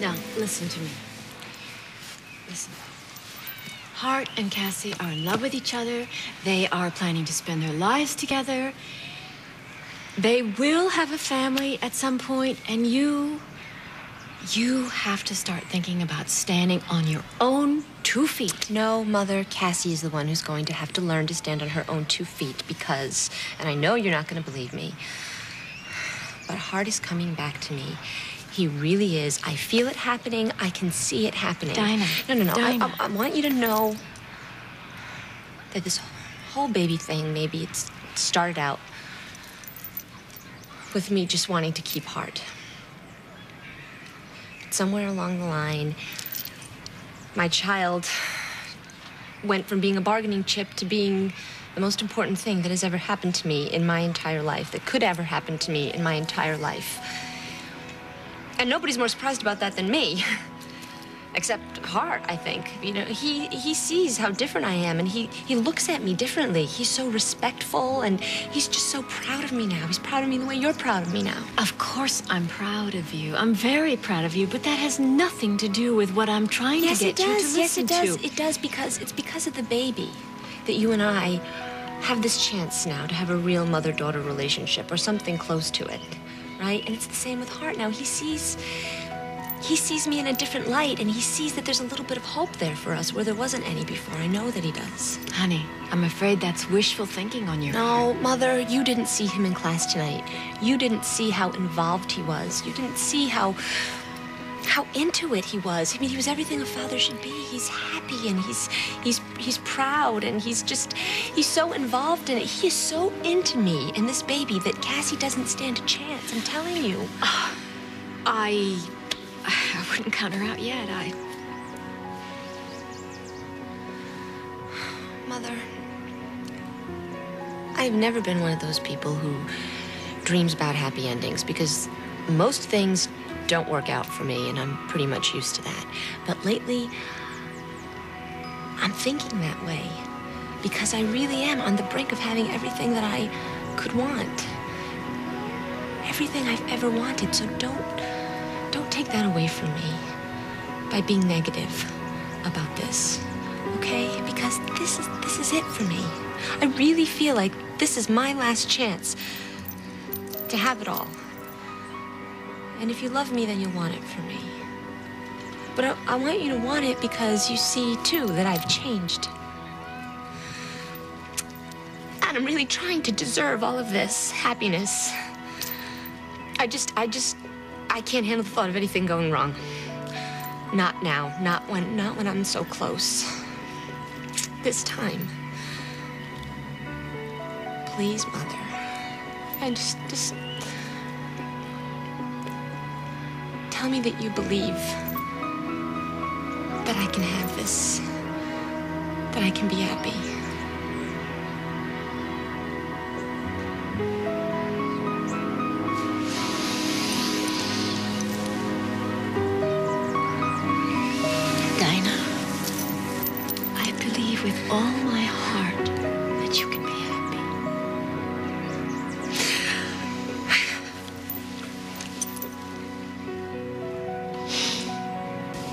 Now, listen to me. Listen. Hart and Cassie are in love with each other. They are planning to spend their lives together. They will have a family at some point, and you. You have to start thinking about standing on your own two feet. No, Mother, Cassie is the one who's going to have to learn to stand on her own two feet because, and I know you're not going to believe me, but Hart is coming back to me. He really is. I feel it happening. I can see it happening. Dinah. No, no, no. I- Dinah. I, I want you to know that this whole baby thing, maybe it's it started out with me just wanting to keep Hart. Somewhere along the line, my child went from being a bargaining chip to being the most important thing that has ever happened to me in my entire life, that could ever happen to me in my entire life. And nobody's more surprised about that than me. Except Hart, I think. You know, he he sees how different I am and he he looks at me differently. He's so respectful and he's just so proud of me now. He's proud of me the way you're proud of me now. Of course, I'm proud of you. I'm very proud of you, but that has nothing to do with what I'm trying Yes, to it get you to does. Yes, it does. to. It does because it's because of the baby that you and I have this chance now to have a real mother-daughter relationship or something close to it, right? And it's the same with Hart now. He sees he sees me in a different light and he sees that there's a little bit of hope there for us where there wasn't any before. I know that he does. Honey, I'm afraid that's wishful thinking on your No, Mother, you didn't see him in class tonight. You didn't see how involved he was. You didn't see how how into it he was. I mean, he was everything a father should be. He's happy and he's he's he's proud and he's just he's so involved in it. He is so into me and this baby that Cassie doesn't stand a chance. I'm telling you. I I wouldn't count her out yet. I Mother, I've never been one of those people who dreams about happy endings because most things don't work out for me, and I'm pretty much used to that. But lately, I'm thinking that way because I really am on the brink of having everything that I could want. Everything I've ever wanted, so don't don't take that away from me by being negative about this. Okay? Because this is this is it for me. I really feel like this is my last chance to have it all. And if you love me, then you'll want it for me. But I, I want you to want it because you see, too, that I've changed. And I'm really trying to deserve all of this happiness. I just, I just, I can't handle the thought of anything going wrong. Not now. Not when, not when I'm so close. This time. Please, Mother. I just, just. Tell me that you believe that I can have this, that I can be happy.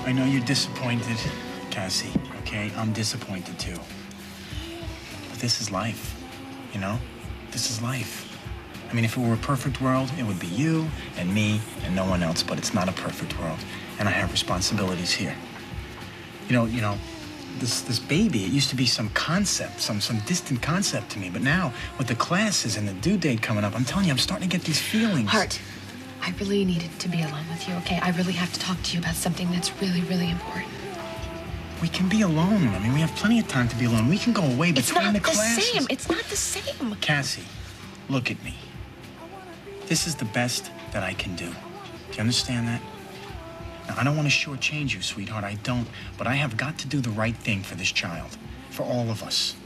I know you're disappointed, Cassie, okay? I'm disappointed too. But this is life, you know? This is life. I mean, if it were a perfect world, it would be you and me and no one else, but it's not a perfect world. And I have responsibilities here. You know, you know, this this baby, it used to be some concept, some some distant concept to me, but now with the classes and the due date coming up, I'm telling you, I'm starting to get these feelings. Hart, I really needed to be alone with you, okay? I really have to talk to you about something that's really, really important. We can be alone. I mean, we have plenty of time to be alone. We can go away It's between not the the same. It's not the same. Cassie, look at me. This is the best that I can do. Do you understand that? Now, I don't want to shortchange you, sweetheart. I don't. But I have got to do the right thing for this child, for all of us.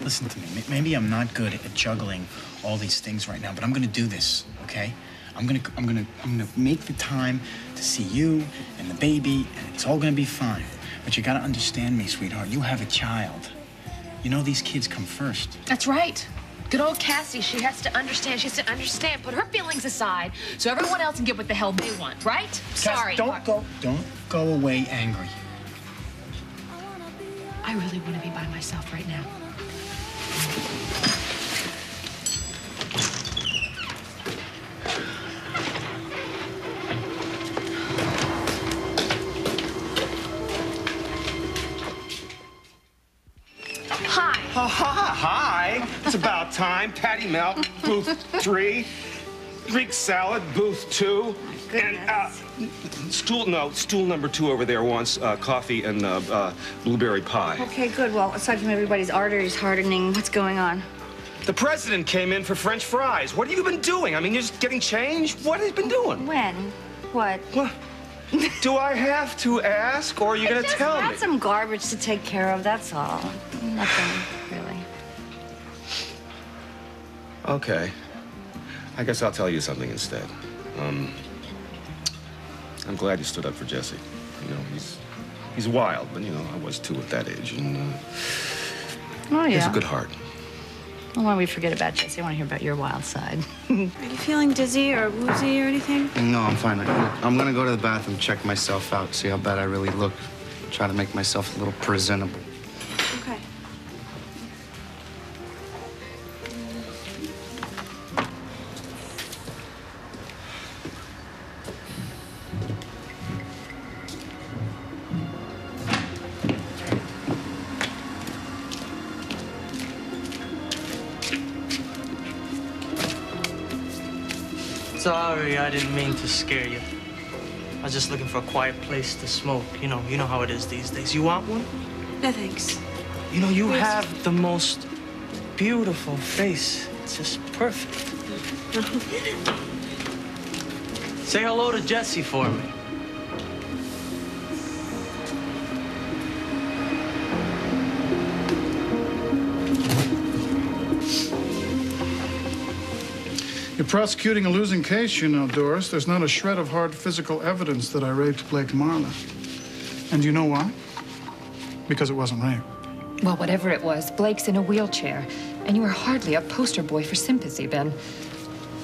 Listen to me. Maybe I'm not good at juggling all these things right now, but I'm going to do this, okay? I'm gonna, I'm gonna, I'm gonna make the time to see you and the baby, and it's all gonna be fine. But you gotta understand me, sweetheart. You have a child. You know these kids come first. That's right. Good old Cassie, she has to understand. She has to understand, put her feelings aside so everyone else can get what the hell they want, right? Cass, Sorry. Don't Mark. go. Don't go away angry. I really want to be by myself right now. Ha ha! Hi! It's about time. Patty melt, booth three. Greek salad, booth two. And uh, stool, no, stool number two over there wants uh, coffee and uh, uh, blueberry pie. Okay, good. Well, aside from everybody's arteries hardening, what's going on? The president came in for French fries. What have you been doing? I mean, you're just getting changed? What have you been doing? When? What? What? Do I have to ask, or are you going to tell me? some garbage to take care of, that's all. Nothing, really. Okay. I guess I'll tell you something instead. Um, I'm glad you stood up for Jesse. You know, he's he's wild, but you know, I was too at that age, and uh, Oh, he has a good heart. Well, why don't we forget about Jesse? I want to hear about your wild side. Are you feeling dizzy or woozy or anything? No, I'm fine. I- I'm gonna go to the bathroom, check myself out, see how bad I really look. Try to make myself a little presentable. Sorry, I didn't mean to scare you. I was just looking for a quiet place to smoke. You know, you know how it is these days. You want one? No thanks. You know, you have the most beautiful face. It's just perfect. Say hello to Jesse for me. You're prosecuting a losing case, you know, Doris. There's not a shred of hard physical evidence that I raped Blake Marler. And you know why? Because it wasn't rape. Well, whatever it was, Blake's in a wheelchair, and you are hardly a poster boy for sympathy, Ben.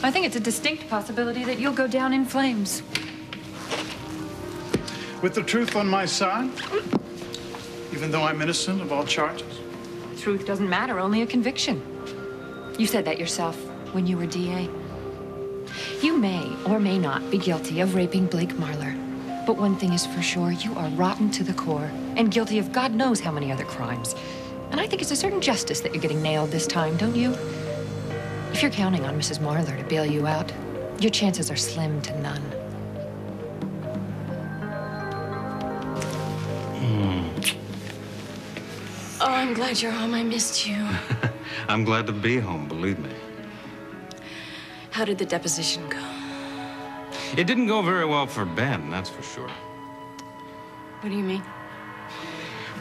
I think it's a distinct possibility that you'll go down in flames. With the truth on my side, even though I'm innocent of all charges. Truth doesn't matter, only a conviction. You said that yourself when you were DA. You may or may not be guilty of raping Blake Marler. But one thing is for sure, you are rotten to the core and guilty of God knows how many other crimes. And I think it's a certain justice that you're getting nailed this time, don't you? If you're counting on Mrs. Marler to bail you out, your chances are slim to none. Hmm. Oh, I'm glad you're home. I missed you. I'm glad to be home, believe me. How did the deposition go? It didn't go very well for Ben, that's for sure. What do you mean?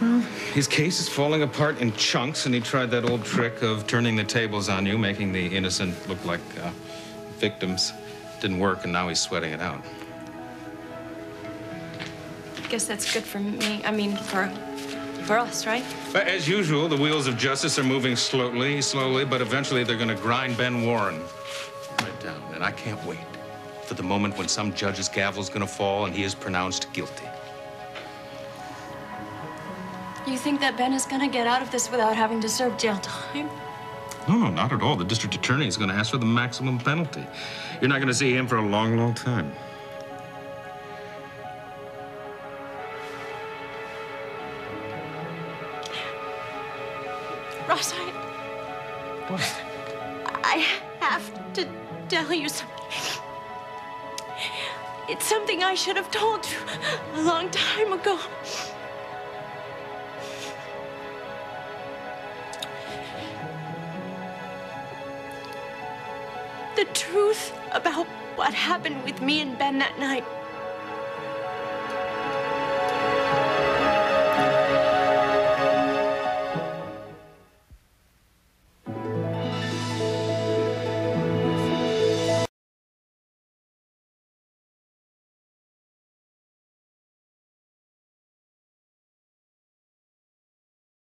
Well, his case is falling apart in chunks, and he tried that old trick of turning the tables on you, making the innocent look like uh, victims. Didn't work, and now he's sweating it out. I guess that's good for me. I mean, for for us, right? But as usual, the wheels of justice are moving slowly, slowly, but eventually they're going to grind Ben Warren. And I can't wait for the moment when some judge's gavel's going to fall and he is pronounced guilty. You think that Ben is gonna get out of this without having to serve jail time? No, no, not at all. The district attorney is going to ask for the maximum penalty. You're not going to see him for a long, long time. Something. It's something I should have told you a long time ago. The truth about what happened with me and Ben that night.